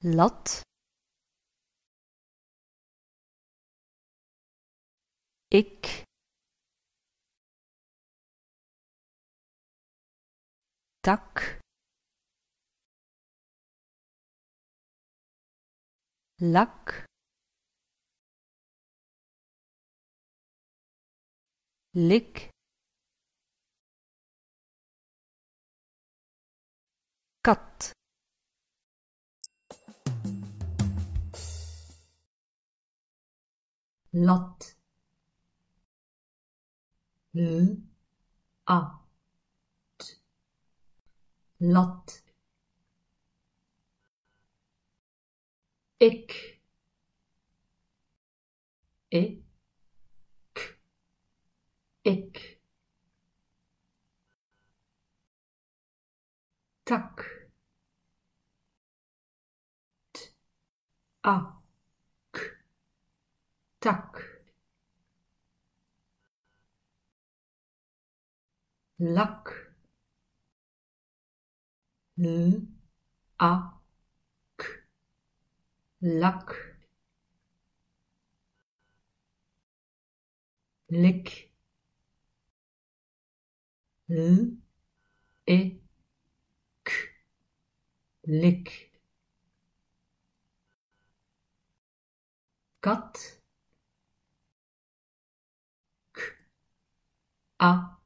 lat. Ik. Tak. Lak. Lik. Kat lat l. A. T. Lat ik. Ik. Ik. Tak. T. A tak. Lak. L. A. K. Lak. Lik l. I k. Lik kat a